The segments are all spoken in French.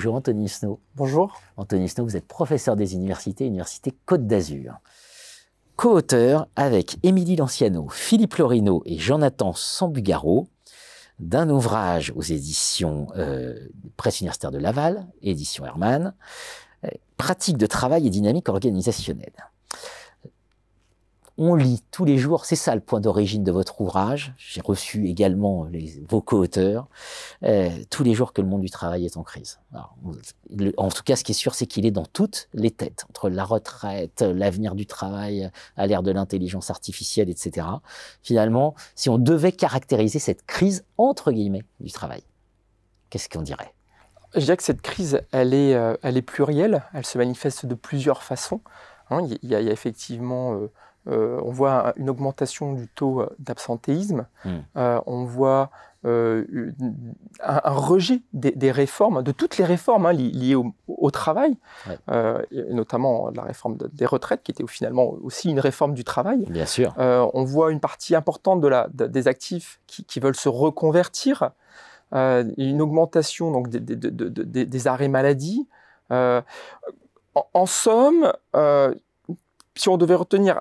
Bonjour Anthony Snow. Bonjour. Anthony Snow, vous êtes professeur des universités, Université Côte d'Azur. Co-auteur avec Émilie Lanciano, Philippe Lorino et Jonathan Sambugaro d'un ouvrage aux éditions euh, Presse universitaire de Laval, édition Hermann, euh, Pratique de travail et dynamique organisationnelle on lit tous les jours, c'est ça le point d'origine de votre ouvrage. J'ai reçu également vos co-auteurs, euh, tous les jours que le monde du travail est en crise. en tout cas, ce qui est sûr, c'est qu'il est dans toutes les têtes, entre la retraite, l'avenir du travail, à l'ère de l'intelligence artificielle, etc. Finalement, si on devait caractériser cette crise, entre guillemets, du travail, qu'est-ce qu'on dirait? Je dirais que cette crise, euh, elle est plurielle, elle se manifeste de plusieurs façons. Hein. il, y a, effectivement... Euh, euh, on voit une augmentation du taux euh, d'absentéisme, euh, on voit un, rejet des, réformes, de toutes les réformes hein, liées au, travail, notamment la réforme des retraites, qui était finalement aussi une réforme du travail. Bien sûr. on voit une partie importante des actifs qui, veulent se reconvertir, une augmentation donc, des, arrêts maladie. En, en, somme, si on devait retenir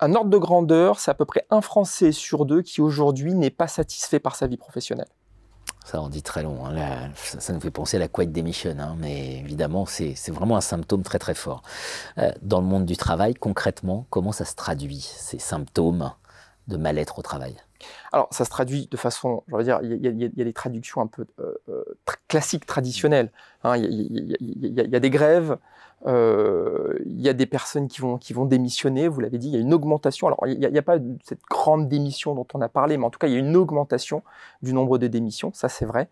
un ordre de grandeur, c'est à peu près un Français sur deux qui aujourd'hui n'est pas satisfait par sa vie professionnelle. Ça en dit très long. Hein. ça, nous fait penser à la quiet démission, hein. mais évidemment, c'est vraiment un symptôme très très fort. Euh, dans le monde du travail, concrètement, comment ça se traduit, ces symptômes? De mal-être au travail alors, ça se traduit de façon, je veux dire, il y, a des traductions un peu euh, euh, classiques, traditionnelles. Il y, a des grèves, euh, il y a des personnes qui vont, qui vont démissionner, vous l'avez dit, il y a une augmentation. Alors, il n'y a, pas cette grande démission dont on a parlé, mais en tout cas, il y a une augmentation du nombre de démissions, ça c'est vrai.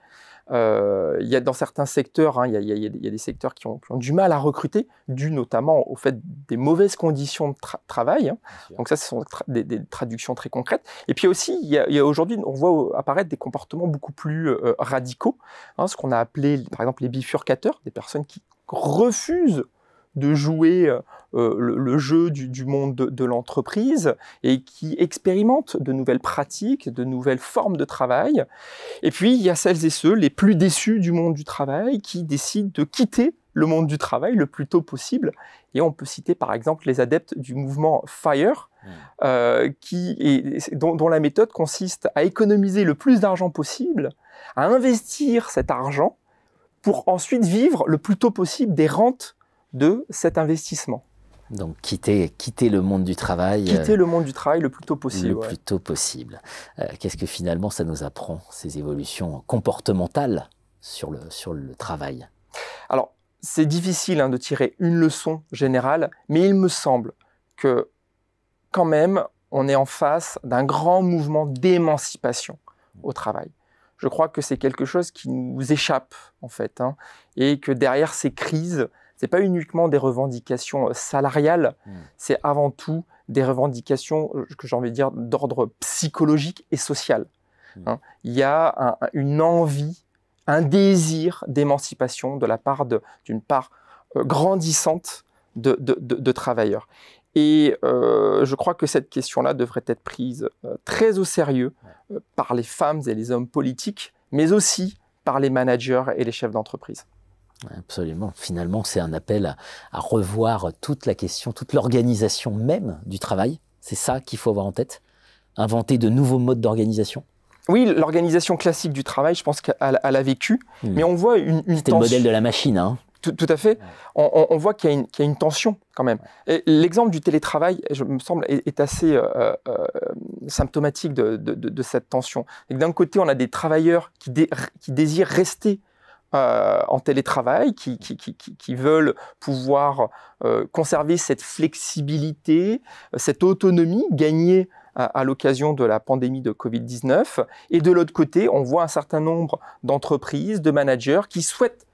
Euh, il y a dans certains secteurs, hein, il, y a, des secteurs qui ont, du mal à recruter, dû notamment au fait des mauvaises conditions de travail. Hein. Donc ça, ce sont des, traductions très concrètes. Et puis aussi, il y a, aujourd'hui, on voit apparaître des comportements beaucoup plus euh, radicaux, hein, ce qu'on a appelé, par exemple, les bifurcateurs, des personnes qui refusent de jouer euh, euh, le, jeu du, monde de, l'entreprise et qui expérimentent de nouvelles pratiques, de nouvelles formes de travail. Et puis, il y a celles et ceux les plus déçus du monde du travail qui décident de quitter le monde du travail le plus tôt possible. Et on peut citer par exemple les adeptes du mouvement FIRE, mmh. euh, qui est, dont, la méthode consiste à économiser le plus d'argent possible, à investir cet argent pour ensuite vivre le plus tôt possible des rentes de cet investissement. Donc quitter, quitter le monde du travail. Quitter le monde du travail le plus tôt possible. Le plus tôt possible. Euh, qu'est-ce que finalement ça nous apprend, ces évolutions comportementales sur le, sur le travail? Alors, c'est difficile hein, de tirer une leçon générale, mais il me semble que quand même, on est en face d'un grand mouvement d'émancipation au travail. Je crois que c'est quelque chose qui nous échappe en fait, hein, et que derrière ces crises, c'est pas uniquement des revendications euh, salariales, hmm. c'est avant tout des revendications euh, que j'ai envie de dire d'ordre psychologique et social. Hmm. Hein. Il y a une envie, un désir d'émancipation de la part d'une part euh, grandissante de, travailleurs. Et je crois que cette question-là devrait être prise très au sérieux par les femmes et les hommes politiques, mais aussi par les managers et les chefs d'entreprise. Absolument. Finalement, c'est un appel à, revoir toute la question, toute l'organisation même du travail. C'est ça qu'il faut avoir en tête. Inventer de nouveaux modes d'organisation. Oui, l'organisation classique du travail, je pense qu'elle a vécu, hmm. mais on voit une, une C'était le modèle de la machine. Hein. Tout, à fait. On, voit qu'il y, a une tension quand même. L'exemple du télétravail, je me semble, est, assez euh, euh, symptomatique de, cette tension. D'un côté, on a des travailleurs qui, qui désirent rester euh, en télétravail, qui, qui, veulent pouvoir euh, conserver cette flexibilité, cette autonomie gagnée à, l'occasion de la pandémie de Covid-19. Et de l'autre côté, on voit un certain nombre d'entreprises, de managers qui souhaitent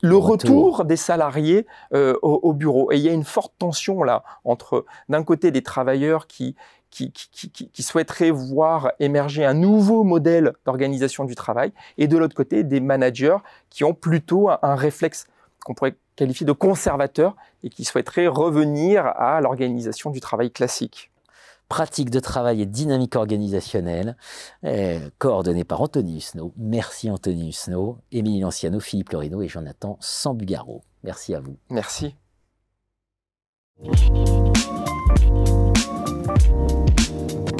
le retour, des salariés euh, au, au, bureau. Et il y a une forte tension là entre, d'un côté, des travailleurs qui, qui, souhaiteraient voir émerger un nouveau modèle d'organisation du travail, et de l'autre côté, des managers qui ont plutôt un, réflexe qu'on pourrait qualifier de conservateur et qui souhaiteraient revenir à l'organisation du travail classique. pratique de travail et dynamique organisationnelle, coordonnée par Anthony Husneau. Merci Anthony Husneau, Émilie Lanciano, Philippe Lorino et Jonathan Sambugaro. Merci à vous. Merci. Thank you.